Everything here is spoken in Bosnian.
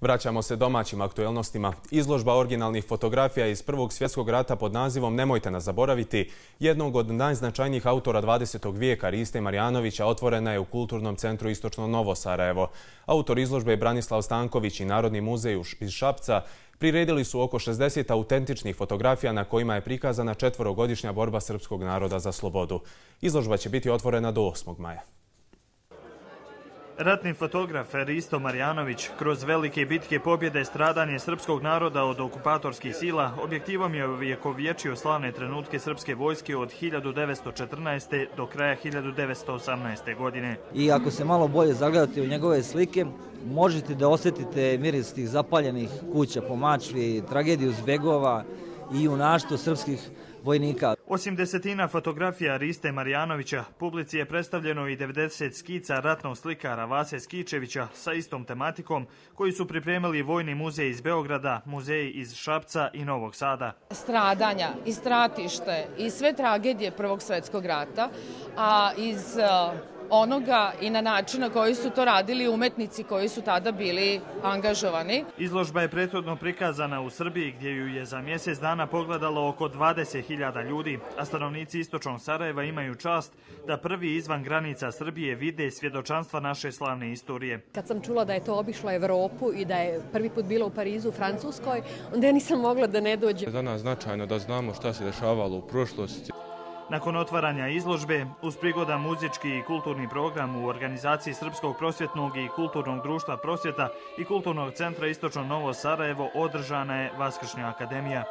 Vraćamo se domaćim aktuelnostima. Izložba originalnih fotografija iz Prvog svjetskog rata pod nazivom Nemojte nas zaboraviti, jednog od najznačajnijih autora 20. vijeka Riste Marjanovića otvorena je u Kulturnom centru Istočno Novo Sarajevo. Autor izložbe je Branislav Stanković i Narodni muzej iz Šapca. Priredili su oko 60 autentičnih fotografija na kojima je prikazana četvorogodišnja borba srpskog naroda za slobodu. Izložba će biti otvorena do 8. maja. Ratni fotograf Risto Marjanović kroz velike bitke pobjede stradanje srpskog naroda od okupatorskih sila objektivom je vjekovječio slavne trenutke srpske vojske od 1914. do kraja 1918. godine. I ako se malo bolje zagledate u njegove slike, možete da osjetite miris tih zapaljenih kuća po mačvi, tragediju zbegova i unašto srpskih vojnika. Osim desetina fotografija Riste Marjanovića, publici je predstavljeno i 90 skica ratnog slikara Vase Skičevića sa istom tematikom koji su pripremili Vojni muzej iz Beograda, muzej iz Šapca i Novog Sada. Stradanja i stratište i sve tragedije Prvog svjetskog rata, a iz onoga i na način na koji su to radili umetnici koji su tada bili angažovani. Izložba je prethodno prikazana u Srbiji gdje ju je za mjesec dana pogledalo oko 20.000 ljudi, a stanovnici Istočnog Sarajeva imaju čast da prvi izvan granica Srbije vide svjedočanstva naše slavne istorije. Kad sam čula da je to obišlo Evropu i da je prvi put bilo u Parizu, u Francuskoj, onda ja nisam mogla da ne dođem. Za nas značajno da znamo šta se dešavalo u prošlosti. Nakon otvaranja izložbe, uz prigoda muzički i kulturni program u organizaciji Srpskog prosvjetnog i kulturnog društva prosvjeta i kulturnog centra Istočno Novo Sarajevo održana je Vaskršnja akademija.